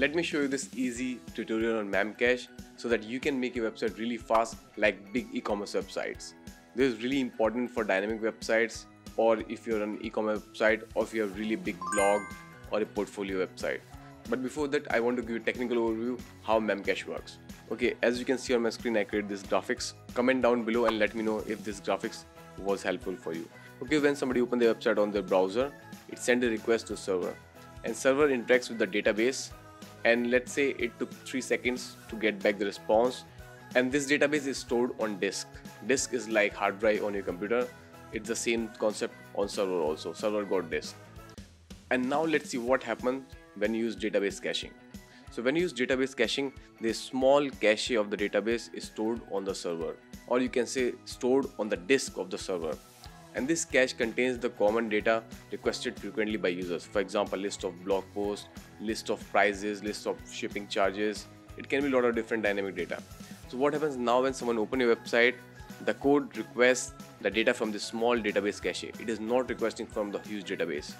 Let me show you this easy tutorial on Memcache so that you can make your website really fast like big e-commerce websites. This is really important for dynamic websites or if you're an e-commerce website or if you have really big blog or a portfolio website. But before that, I want to give you a technical overview how Memcache works. Okay, as you can see on my screen, I created this graphics. Comment down below and let me know if this graphics was helpful for you. Okay, when somebody open the website on their browser, it sends a request to server and server interacts with the database and let's say it took 3 seconds to get back the response and this database is stored on disk. Disk is like hard drive on your computer. It's the same concept on server also. Server got disk. And now let's see what happens when you use database caching. So when you use database caching, the small cache of the database is stored on the server or you can say stored on the disk of the server. And this cache contains the common data requested frequently by users. For example, list of blog posts, list of prices, list of shipping charges. It can be a lot of different dynamic data. So what happens now when someone open your website, the code requests the data from the small database cache. It is not requesting from the huge database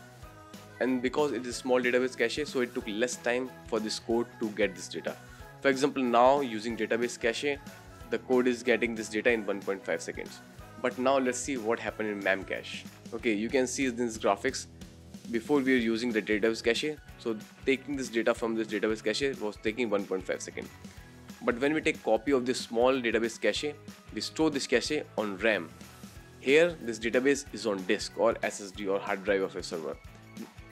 and because it is small database cache so it took less time for this code to get this data for example now using database cache the code is getting this data in 1.5 seconds but now let's see what happened in memcache okay you can see this graphics before we are using the database cache so taking this data from this database cache was taking 1.5 second. but when we take copy of this small database cache we store this cache on ram here this database is on disk or ssd or hard drive of a server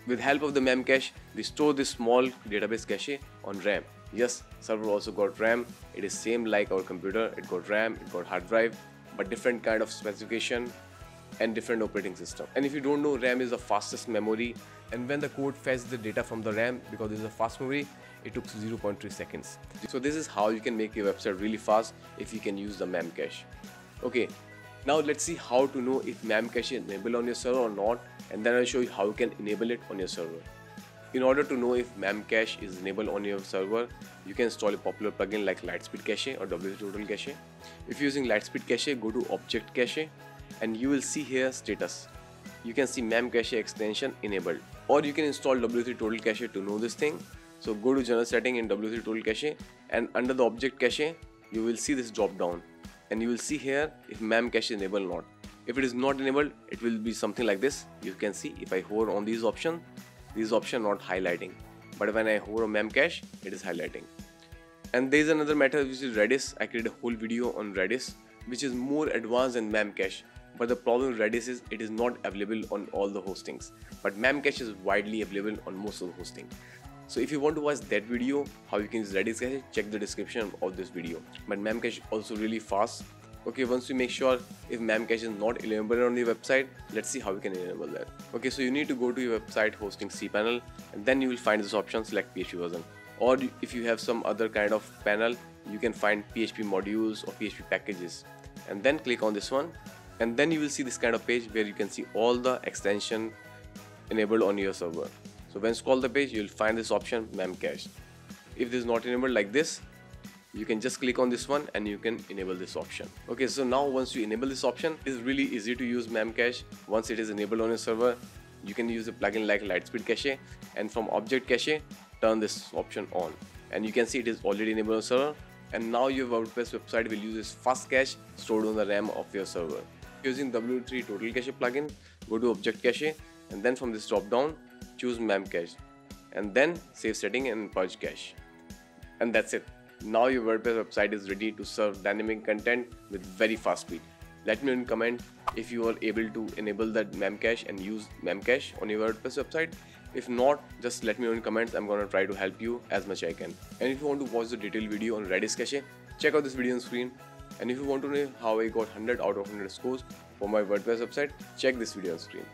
with help of the memcache, we store this small database cache on RAM. Yes, server also got RAM. It is same like our computer. It got RAM, it got hard drive, but different kind of specification and different operating system. And if you don't know, RAM is the fastest memory. And when the code fetches the data from the RAM, because it is a fast memory, it took 0.3 seconds. So this is how you can make your website really fast if you can use the memcache. Okay, now let's see how to know if Memcache is enabled on your server or not and then I'll show you how you can enable it on your server. In order to know if Memcache is enabled on your server, you can install a popular plugin like LiteSpeed Cache or W3 Total Cache. If using LiteSpeed Cache, go to Object Cache and you will see here status. You can see Memcache extension enabled or you can install W3 Total Cache to know this thing. So go to general setting in W3 Total Cache and under the object cache, you will see this drop down and you will see here if memcache is enabled or not. If it is not enabled, it will be something like this. You can see if I hover on these options, these options not highlighting. But when I hover on memcache, it is highlighting. And there is another method which is Redis. I created a whole video on Redis, which is more advanced than memcache. But the problem with Redis is it is not available on all the hostings. But memcache is widely available on most of the hosting. So if you want to watch that video, how you can use Redis cache, check the description of this video. But Memcache is also really fast. Okay, once we make sure if Memcache is not enabled on the website, let's see how we can enable that. Okay, so you need to go to your website hosting cPanel and then you will find this option select PHP version. Or if you have some other kind of panel, you can find PHP modules or PHP packages and then click on this one and then you will see this kind of page where you can see all the extension enabled on your server. So when scroll the page, you'll find this option memcache. If this is not enabled like this, you can just click on this one and you can enable this option. Okay, so now once you enable this option, it's really easy to use memcache. Once it is enabled on your server, you can use a plugin like LiteSpeed Cache and from Object Cache, turn this option on. And you can see it is already enabled on server and now your WordPress website will use this fast cache stored on the RAM of your server. Using W3 Total Cache plugin, go to Object Cache and then from this drop down, choose memcache and then save setting and purge cache and that's it now your wordpress website is ready to serve dynamic content with very fast speed. Let me know in comment if you are able to enable that memcache and use memcache on your wordpress website. If not just let me know in comments. I'm gonna try to help you as much as i can. And if you want to watch the detailed video on redis cache check out this video on screen. And if you want to know how i got 100 out of 100 scores for my wordpress website check this video on screen